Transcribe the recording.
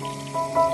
Música